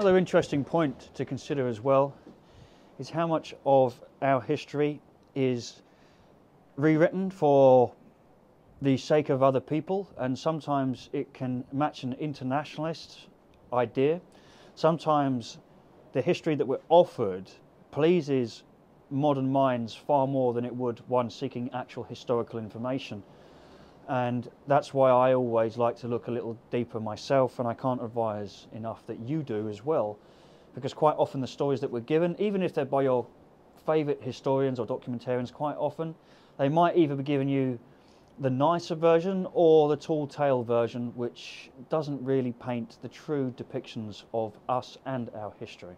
Another interesting point to consider as well is how much of our history is rewritten for the sake of other people, and sometimes it can match an internationalist idea. Sometimes the history that we're offered pleases modern minds far more than it would one seeking actual historical information. And that's why I always like to look a little deeper myself, and I can't advise enough that you do as well, because quite often the stories that we're given, even if they're by your favourite historians or documentarians, quite often they might either be giving you the nicer version or the tall tale version, which doesn't really paint the true depictions of us and our history.